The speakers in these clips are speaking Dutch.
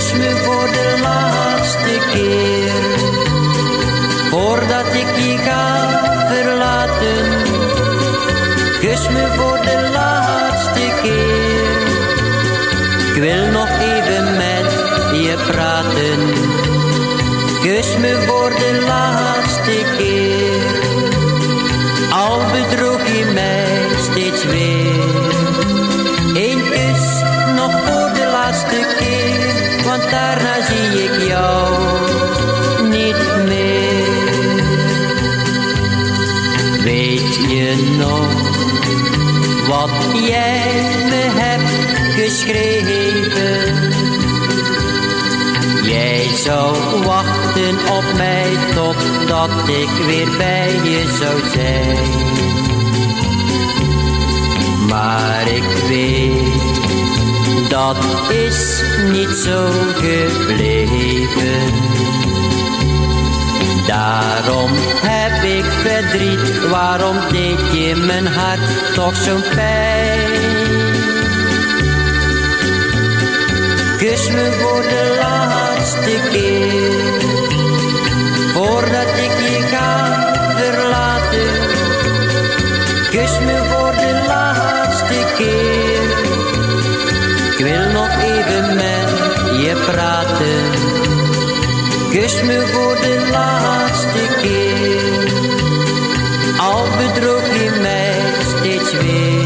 kus me voor de laatste keer. Voordat ik je ga verlaten, kus me voor de laatste keer. Ik wil nog even met je praten, kus me voor de laatste zie ik jou niet meer. Weet je nog wat jij me hebt geschreven? Jij zou wachten op mij totdat ik weer bij je zou zijn. Maar ik weet, dat is zo gebleven. Daarom heb ik verdriet, waarom deed je mijn hart toch zo'n pijn? Praten. Kus me voor de laatste keer, al bedroog je mij steeds weer.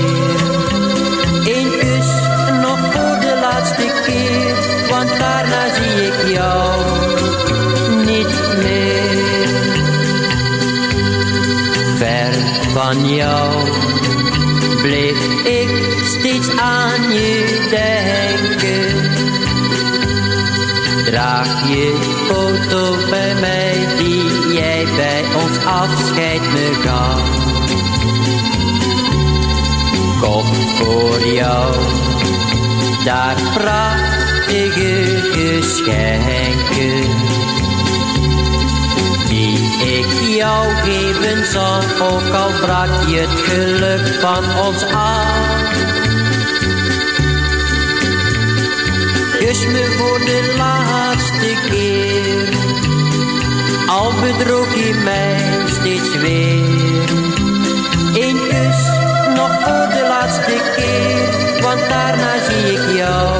Eén kus nog voor de laatste keer, want daarna zie ik jou niet meer. Ver van jou bleef ik steeds aan je Draag je foto bij mij die jij bij ons afscheid me gaf. Kocht voor jou daar prachtige geschenken. Die ik jou geven zal, ook al brak je het geluk van ons af. Kus me voor de laatste Droeg hij mij steeds weer. Eén kus, nog voor de laatste keer, want daarna zie ik jou.